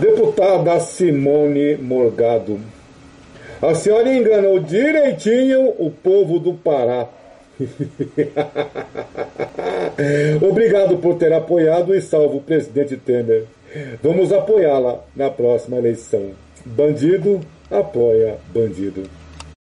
Deputada Simone Morgado. A senhora enganou direitinho o povo do Pará. Obrigado por ter apoiado e salvo o presidente Temer. Vamos apoiá-la na próxima eleição. Bandido apoia bandido.